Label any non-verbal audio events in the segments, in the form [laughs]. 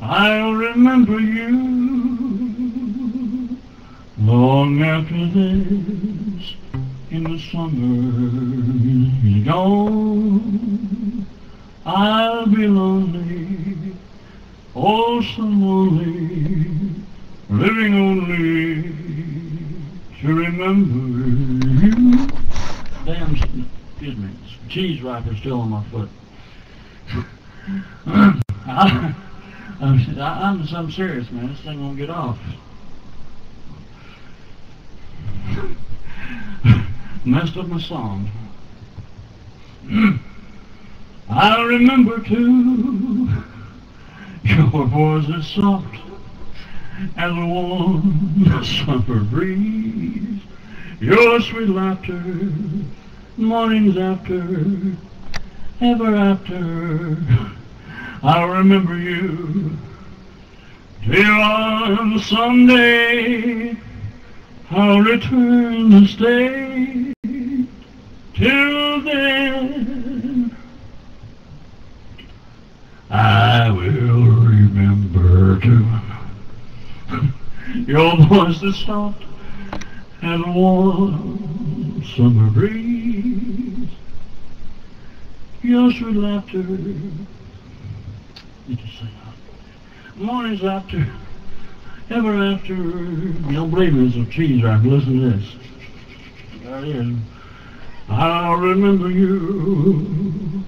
I'll remember you long after this in the summer is gone. I'll be lonely, oh so lonely, living only to remember you. Damn, excuse me, cheese wrapper still on my foot. I, [clears throat] I'm, I'm, serious, man. This thing won't get off. [laughs] Messed up my song. [clears throat] I remember too [laughs] your voice is soft as a warm summer breeze. Your sweet laughter, mornings after, ever after. I'll remember you till on Sunday I'll return to stay. Till then, I will remember to [laughs] your voice is soft and warm summer breeze. Your sweet laughter. Mornings after, ever after. You don't believe me? It's a cheese wrap. Listen to this. There it is. I'll remember you.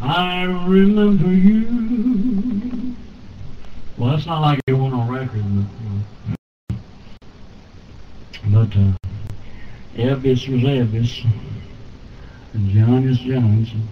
I remember you. Well, that's not like it went on record, but, but uh, Elvis was Elvis, and Jon is Jones. And